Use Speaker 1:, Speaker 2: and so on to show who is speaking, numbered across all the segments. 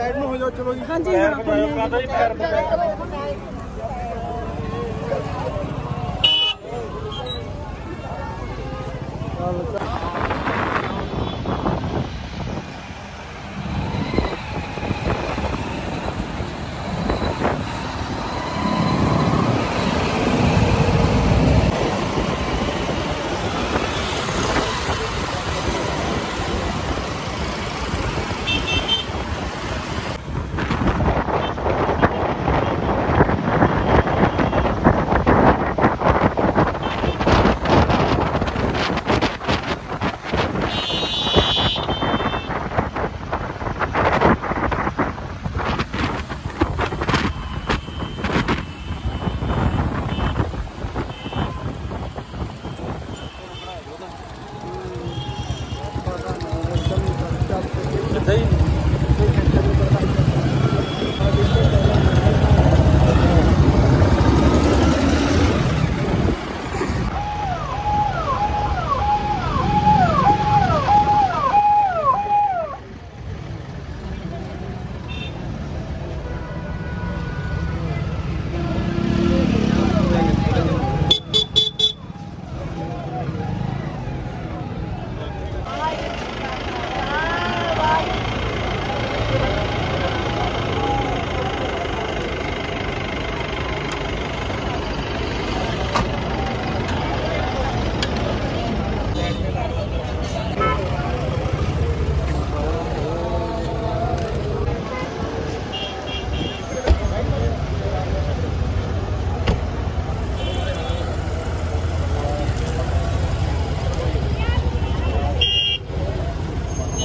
Speaker 1: Side ਨੂੰ ਹੋ ਜਾਓ ਚਲੋ ਜੀ।
Speaker 2: ਹਾਂਜੀ ਹਾਂ ਕੋਈ
Speaker 1: ਵਾਹਿਗੁਰੂ ਵਾਹਿਗੁਰੂ ਆ değil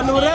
Speaker 1: ನೂರೇ